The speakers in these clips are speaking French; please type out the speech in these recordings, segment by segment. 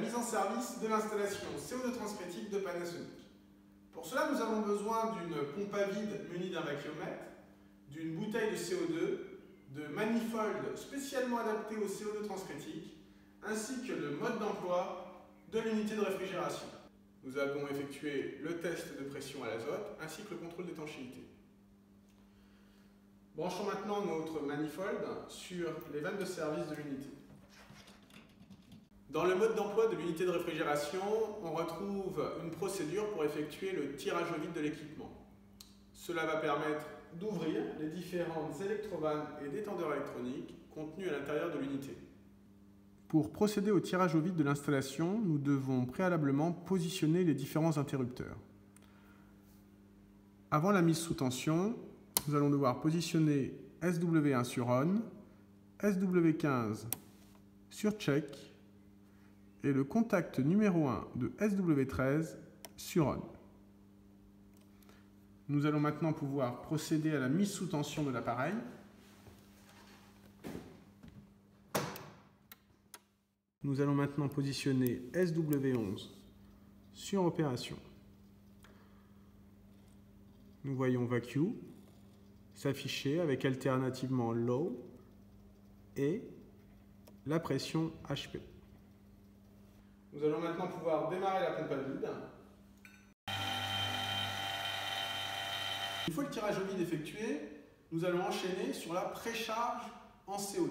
de l'installation CO2 transcritique de Panasonic. Pour cela, nous avons besoin d'une pompe à vide munie d'un vacuomètre, d'une bouteille de CO2, de manifolds spécialement adaptés au CO2 transcritique, ainsi que le mode d'emploi de l'unité de réfrigération. Nous avons effectué le test de pression à l'azote ainsi que le contrôle d'étanchéité. Branchons maintenant notre manifold sur les vannes de service de l'unité. Dans le mode d'emploi de l'unité de réfrigération, on retrouve une procédure pour effectuer le tirage au vide de l'équipement. Cela va permettre d'ouvrir les différentes électrovannes et détendeurs électroniques contenus à l'intérieur de l'unité. Pour procéder au tirage au vide de l'installation, nous devons préalablement positionner les différents interrupteurs. Avant la mise sous tension, nous allons devoir positionner SW1 sur ON, SW15 sur Check le contact numéro 1 de SW13 sur ON. Nous allons maintenant pouvoir procéder à la mise sous tension de l'appareil. Nous allons maintenant positionner SW11 sur opération. Nous voyons vacuum s'afficher avec alternativement low et la pression HP. Nous allons maintenant pouvoir démarrer la pompe à vide. Une fois le tirage au vide effectué, nous allons enchaîner sur la précharge en CO2.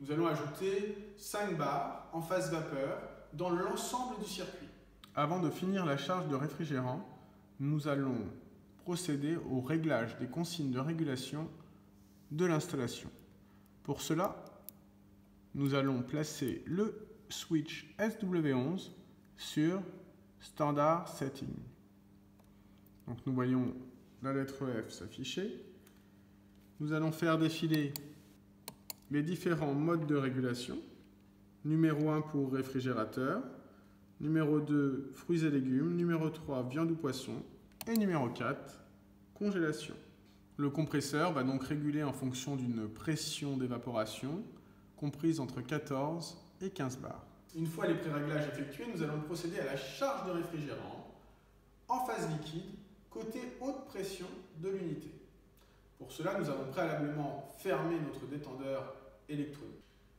Nous allons ajouter 5 bars en phase vapeur dans l'ensemble du circuit. Avant de finir la charge de réfrigérant, nous allons procéder au réglage des consignes de régulation de l'installation. Pour cela, nous allons placer le switch SW11 sur Standard Setting. Donc nous voyons la lettre F s'afficher. Nous allons faire défiler les différents modes de régulation. Numéro 1 pour réfrigérateur, numéro 2 fruits et légumes, numéro 3 viande ou poisson, et numéro 4, congélation. Le compresseur va donc réguler en fonction d'une pression d'évaporation comprise entre 14 et 15 bars. Une fois les pré-réglages effectués, nous allons procéder à la charge de réfrigérant en phase liquide côté haute pression de l'unité. Pour cela, nous avons préalablement fermé notre détendeur électronique.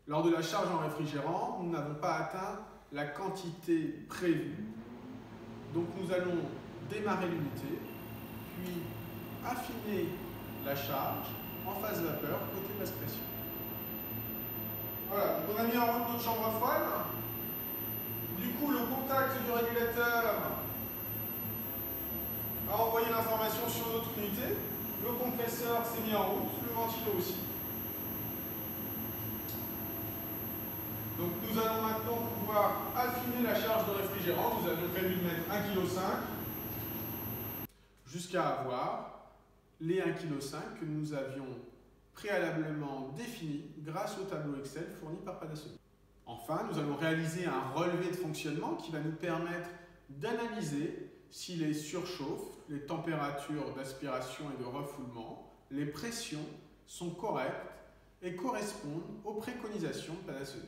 Lors de la charge en réfrigérant, nous n'avons pas atteint la quantité prévue. Donc nous allons démarrer l'unité, puis affiner la charge en phase vapeur côté basse pression. Voilà, donc on a mis en route notre chambre froide. Du coup, le contact du régulateur a envoyé l'information sur notre unité. Le compresseur s'est mis en route, le ventilo aussi. Donc nous allons maintenant pouvoir affiner la charge de réfrigérant. Nous avions prévu de mettre 1,5 kg jusqu'à avoir les 1,5 kg que nous avions préalablement définis grâce au tableau Excel fourni par Panasonic. Enfin, nous allons réaliser un relevé de fonctionnement qui va nous permettre d'analyser si les surchauffes, les températures d'aspiration et de refoulement, les pressions sont correctes et correspondent aux préconisations de Panasonic.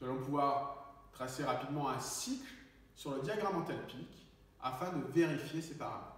Nous allons pouvoir tracer rapidement un cycle sur le diagramme enthalpique afin de vérifier ces paramètres.